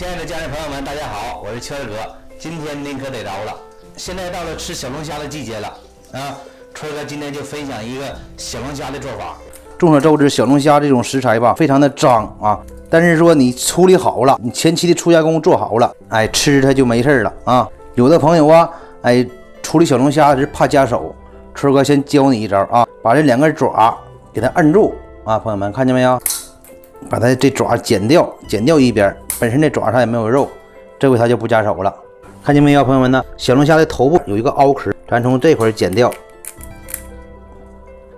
亲爱的家人朋友们，大家好，我是圈哥。今天您可得着了，现在到了吃小龙虾的季节了啊！春哥今天就分享一个小龙虾的做法。众所周知，小龙虾这种食材吧，非常的脏啊。但是说你处理好了，你前期的初加工做好了，哎，吃它就没事了啊。有的朋友啊，哎，处理小龙虾是怕夹手，春哥先教你一招啊，把这两个爪给它摁住啊，朋友们看见没有？把它这爪剪掉，剪掉一边，本身这爪上也没有肉，这回它就不夹手了。看见没有，朋友们呢？小龙虾的头部有一个凹壳，咱从这块剪掉，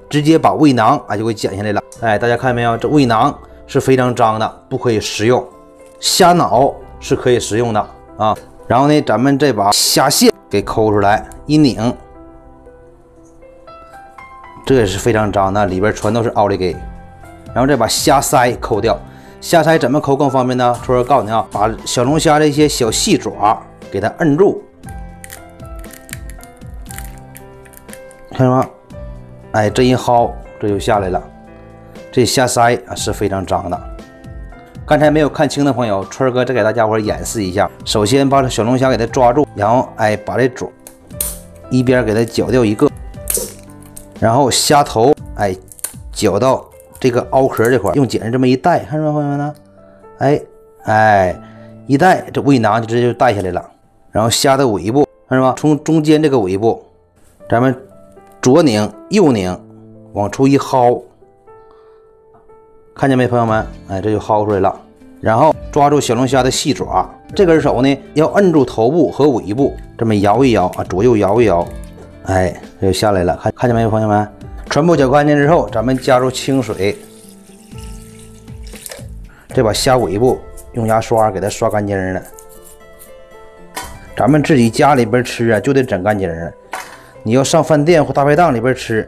直接把胃囊啊就给剪下来了。哎，大家看见没有？这胃囊是非常脏的，不可以食用。虾脑是可以食用的啊。然后呢，咱们再把虾线给抠出来，一拧，这也是非常脏的，里边全都是奥利给。然后再把虾腮抠掉，虾腮怎么抠更方便呢？春儿告诉你啊，把小龙虾的一些小细爪给它摁住，看见吗？哎，这一薅这就下来了。这虾腮啊是非常脏的，刚才没有看清的朋友，春儿哥再给大家伙演示一下。首先把小龙虾给它抓住，然后哎把这爪一边给它绞掉一个，然后虾头哎绞到。这个凹壳这块用剪子这么一带，看着没，朋友们呢？哎哎，一带这胃囊就直接就带下来了。然后虾的尾部，看着吗？从中间这个尾部，咱们左拧右拧，往出一薅，看见没，朋友们？哎，这就薅出来了。然后抓住小龙虾的细爪，这根手呢要摁住头部和尾部，这么摇一摇啊，左右摇一摇，哎，这就下来了。看看见没有，朋友们？全部搅干净之后，咱们加入清水，再把虾尾部用牙刷给它刷干净了。咱们自己家里边吃啊，就得整干净了。你要上饭店或大排档里边吃，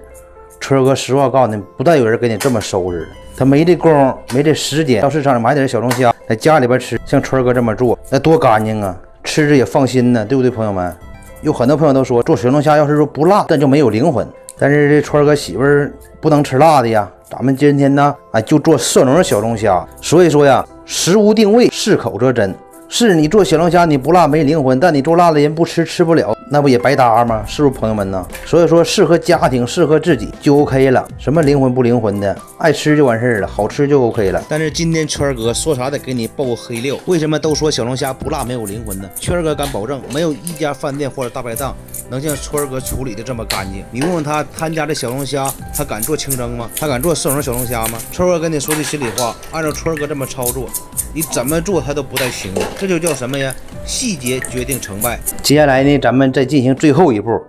春哥实话告诉你，不带有人给你这么收拾的。他没这工，没这时间，到市场买点小龙虾，在家里边吃，像春哥这么做，那多干净啊，吃着也放心呢，对不对，朋友们？有很多朋友都说，做小龙虾要是说不辣，那就没有灵魂。但是这川哥媳妇儿不能吃辣的呀，咱们今天呢，啊，就做蒜蓉小龙虾。所以说呀，食无定位，适口则珍。是你做小龙虾你不辣没灵魂，但你做辣的人不吃吃不了，那不也白搭吗？是不是朋友们呢？所以说适合家庭，适合自己就 OK 了。什么灵魂不灵魂的，爱吃就完事儿了，好吃就 OK 了。但是今天圈儿哥说啥得给你爆个黑料，为什么都说小龙虾不辣没有灵魂呢？圈儿哥敢保证，没有一家饭店或者大排档能像圈儿哥处理的这么干净。你问问他，他家的小龙虾，他敢做清蒸吗？他敢做蒜蓉小龙虾吗？圈儿哥跟你说句心里话，按照圈儿哥这么操作，你怎么做它都不带行的。这就叫什么呀？细节决定成败。接下来呢，咱们再进行最后一步，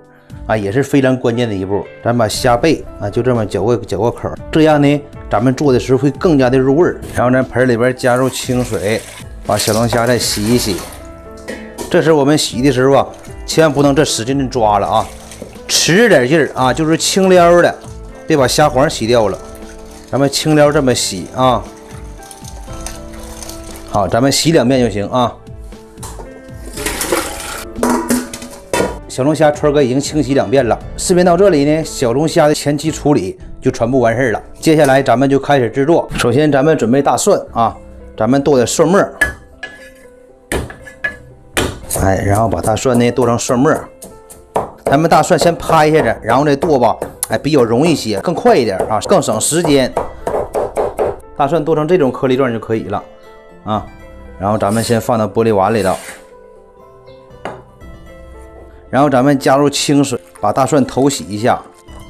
啊，也是非常关键的一步。咱把虾背啊，就这么搅个搅个口，这样呢，咱们做的时候会更加的入味儿。然后咱盆里边加入清水，把小龙虾再洗一洗。这时候我们洗的时候啊，千万不能这使劲的抓了啊，使着点劲儿啊，就是轻撩的，别把虾黄洗掉了。咱们轻撩这么洗啊。好，咱们洗两遍就行啊。小龙虾川哥已经清洗两遍了。视频到这里呢，小龙虾的前期处理就全部完事儿了。接下来咱们就开始制作。首先咱们准备大蒜啊，咱们剁点蒜末。哎，然后把大蒜呢剁成蒜末。咱们大蒜先拍一下来，然后再剁吧，哎，比较容易些，更快一点啊，更省时间。大蒜剁成这种颗粒状就可以了。啊，然后咱们先放到玻璃碗里头，然后咱们加入清水，把大蒜头洗一下。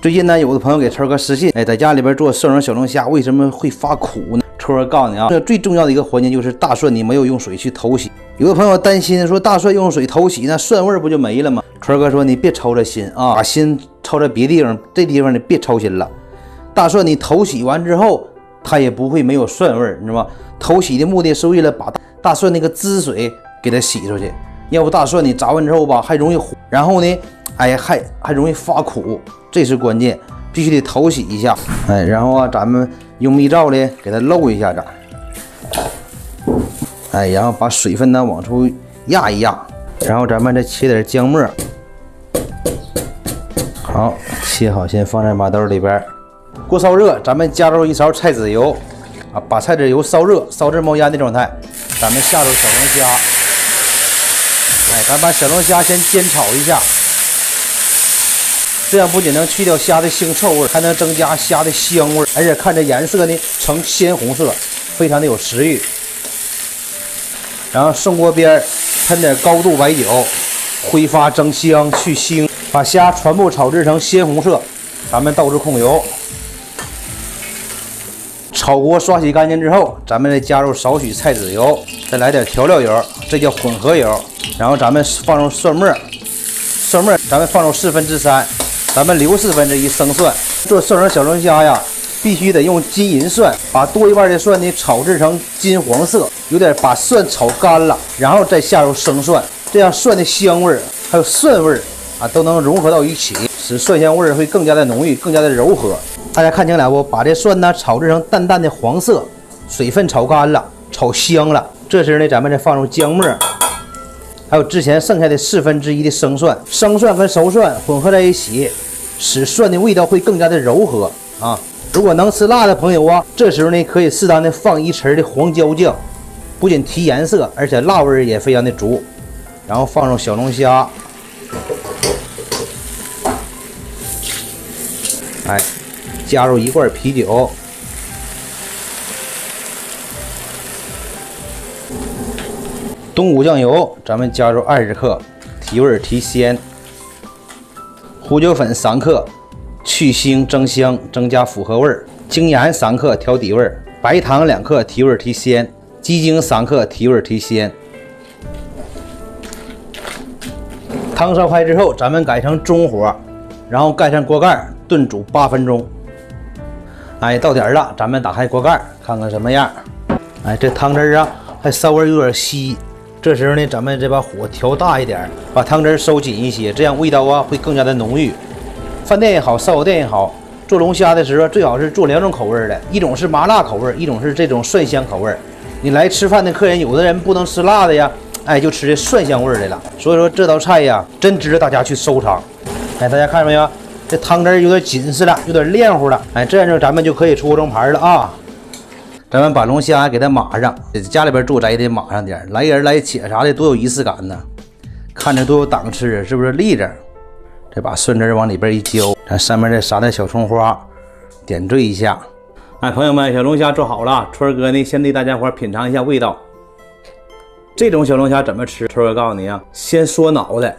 最近呢，有的朋友给春哥私信，哎，在家里边做蒜蓉小龙虾为什么会发苦呢？春哥告诉你啊，这最重要的一个环节就是大蒜你没有用水去头洗。有的朋友担心说大蒜用水头洗，那蒜味不就没了吗？春哥说你别操这心啊，把心操在别地方，这地方你别操心了。大蒜你头洗完之后。它也不会没有蒜味儿，你知道吗？头洗的目的是为了把大蒜那个汁水给它洗出去，要不大蒜你炸完之后吧，还容易糊，然后呢，哎，还还容易发苦，这是关键，必须得头洗一下，哎，然后啊，咱们用蜜罩呢给它漏一下子，哎，然后把水分呢往出压一压，然后咱们再切点姜末，好，切好先放在马兜里边。锅烧热，咱们加入一勺菜籽油，啊，把菜籽油烧热，烧至冒烟的状态。咱们下入小龙虾。哎，咱把小龙虾先煎炒一下，这样不仅能去掉虾的腥臭味，还能增加虾的香味，而且看这颜色呢呈鲜红色，非常的有食欲。然后送锅边喷点高度白酒，挥发增香去腥，把虾全部炒制成鲜红色。咱们倒出控油，炒锅刷洗干净之后，咱们再加入少许菜籽油，再来点调料油，这叫混合油。然后咱们放入蒜末，蒜末咱们放入四分之三，咱们留四分之一生蒜。做蒜蓉小龙虾呀，必须得用金银蒜，把多一半的蒜呢炒制成金黄色，有点把蒜炒干了，然后再下入生蒜，这样蒜的香味儿还有蒜味儿啊都能融合到一起，使蒜香味儿会更加的浓郁，更加的柔和。大家看清了不？把这蒜呢炒制成淡淡的黄色，水分炒干了，炒香了。这时呢，咱们再放入姜末。还有之前剩下的四分之一的生蒜，生蒜跟熟蒜混合在一起，使蒜的味道会更加的柔和啊。如果能吃辣的朋友啊，这时候呢可以适当的放一匙的黄椒酱，不仅提颜色，而且辣味也非常的足。然后放入小龙虾，加入一罐啤酒。东古酱油，咱们加入二十克，提味提鲜；胡椒粉三克，去腥增香，增加复合味；精盐三克，调底味；白糖两克，提味提鲜；鸡精三克，提味提鲜。汤烧开之后，咱们改成中火，然后盖上锅盖，炖煮八分钟。哎，到点了，咱们打开锅盖，看看什么样。哎，这汤汁啊，还稍微有点稀。这时候呢，咱们再把火调大一点，把汤汁收紧一些，这样味道啊会更加的浓郁。饭店也好，烧烤店也好，做龙虾的时候最好是做两种口味的，一种是麻辣口味，一种是这种蒜香口味。你来吃饭的客人，有的人不能吃辣的呀，哎，就吃这蒜香味的了。所以说这道菜呀，真值得大家去收藏。哎，大家看到没有？这汤汁有点紧实了，有点黏糊了。哎，这样就咱们就可以出锅装盘了啊。咱们把龙虾给它码上，家里边做咱也得码上点，来人来且啥的多有仪式感呢，看着多有档次，是不是立着？再把蒜汁往里边一浇，咱上面再撒点小葱花，点缀一下。哎，朋友们，小龙虾做好了，春哥呢先对大家伙品尝一下味道。这种小龙虾怎么吃？春哥告诉你啊，先缩脑袋。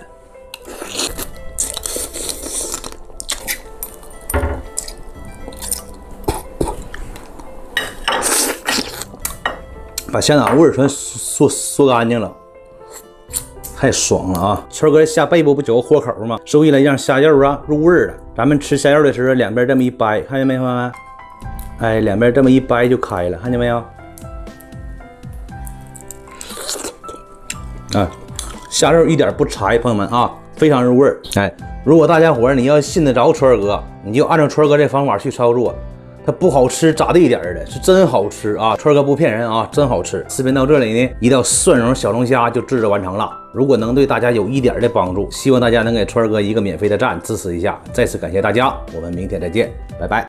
把虾脑味儿全嗦嗦干净了，太爽了啊！春哥虾背部不有个豁口吗？是为了让虾肉啊入味儿了。咱们吃虾肉的时候，两边这么一掰，看见没，朋友们？哎，两边这么一掰就开了，看见没有？哎，虾肉一点不柴，朋友们啊，非常入味儿。哎，如果大家伙儿你要信得着春哥，你就按照春哥这方法去操作。它不好吃咋地点儿的，是真好吃啊！川哥不骗人啊，真好吃。视频到这里呢，一道蒜蓉小龙虾就制作完成了。如果能对大家有一点的帮助，希望大家能给川哥一个免费的赞，支持一下。再次感谢大家，我们明天再见，拜拜。